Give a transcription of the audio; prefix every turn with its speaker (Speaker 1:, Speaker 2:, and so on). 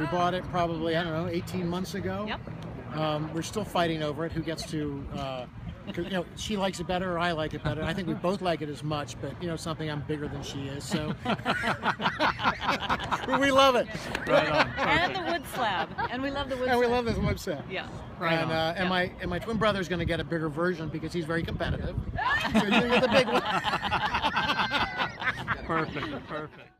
Speaker 1: We bought it probably, I don't know, 18 months ago.
Speaker 2: Yep.
Speaker 1: Um, we're still fighting over it. Who gets to, uh, you know, she likes it better or I like it better. I think we both like it as much, but, you know, something I'm bigger than she is, so. we love it.
Speaker 3: Right on.
Speaker 2: And the wood slab. And we love the wood
Speaker 1: And we love this slab.
Speaker 2: Yeah.
Speaker 3: Right
Speaker 1: and, uh, and
Speaker 2: Yeah.
Speaker 1: my and my twin brother's going to get a bigger version because he's very competitive. so you the big one.
Speaker 3: Perfect. Perfect.